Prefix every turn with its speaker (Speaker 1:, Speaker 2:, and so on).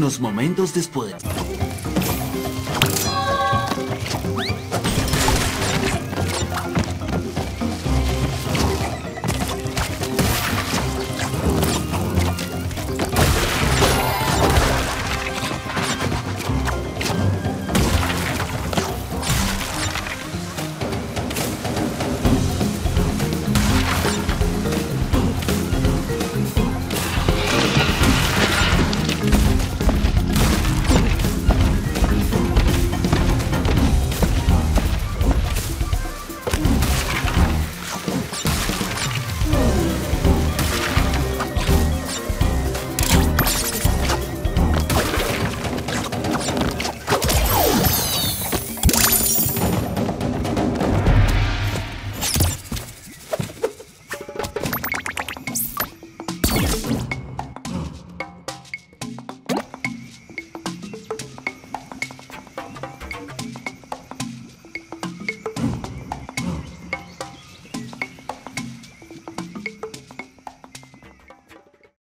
Speaker 1: Unos momentos después.